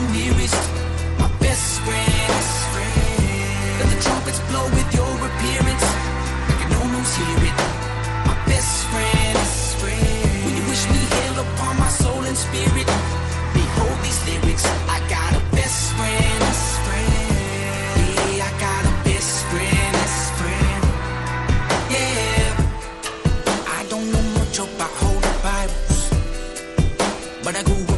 nearest, my best friend. Let the trumpets blow with your appearance. I can almost hear it. My best friend. When you wish me hail upon my soul and spirit, behold these lyrics. I got a best friend. Yeah, I got a best friend. Yeah. I don't know much about holy Bibles, but I grew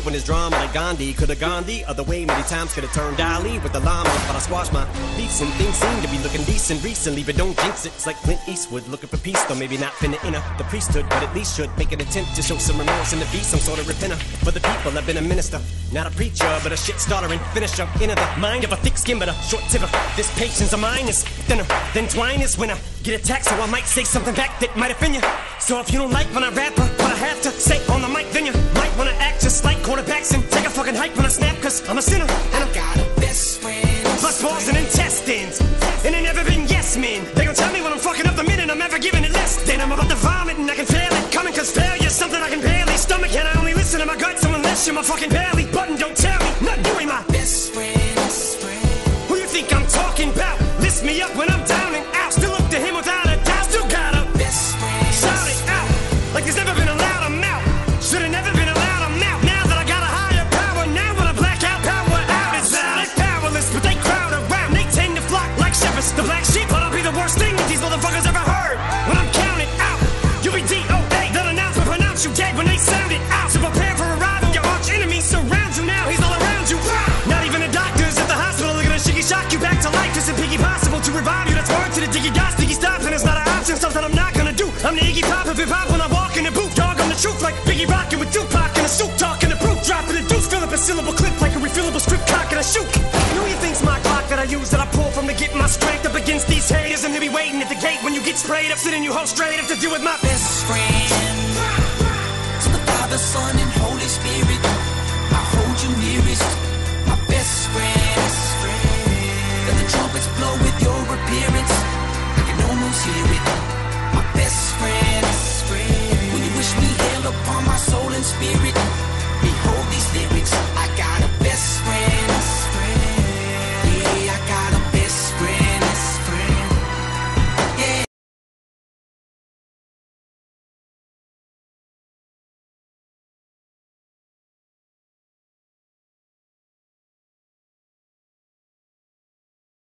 when there's drama like Gandhi could have gone the other way. Many times could have turned Dalai with the llama but I squash my beefs and things seem to be looking decent recently but don't jinx it. It's like Clint Eastwood looking for peace though maybe not finna enter the priesthood but at least should make an attempt to show some remorse and to be some sort of repenter for the people I've been a minister not a preacher but a shit starter and finisher. Into the mind of a thick skin but a short tipper this patience of mine is thinner than twine is when I get attacked so I might say something back that might offend you so if you don't like when I rap or what I have to say on the mic, then you might wanna act just like quarterbacks and take a fucking hike when I snap, cause I'm a sinner and I'm Got a best friend. plus balls and intestines. And they never been yes men. They gon' tell me when I'm fucking up the minute I'm ever giving it less. Then I'm about to vomit and I can feel it coming cause failure's something I can barely stomach. And I only listen to my guts unless you're my fucking belly I'm the Iggy Pop when I walk in the booth. Dog, the truth like Biggie rockin' with Tupac in a suit, talking the proof, dropping the deuce, fill up a syllable clip like a refillable strip cock and I shoot. Who you think's my clock that I use that I pull from to get my strength up against these haters and they be waiting at the gate when you get sprayed up, sitting you hold straight up to deal with my best. best friend. To the Father, Son, and Holy Spirit, I hold you nearest, my best friend. Let the trumpets blow with your appearance.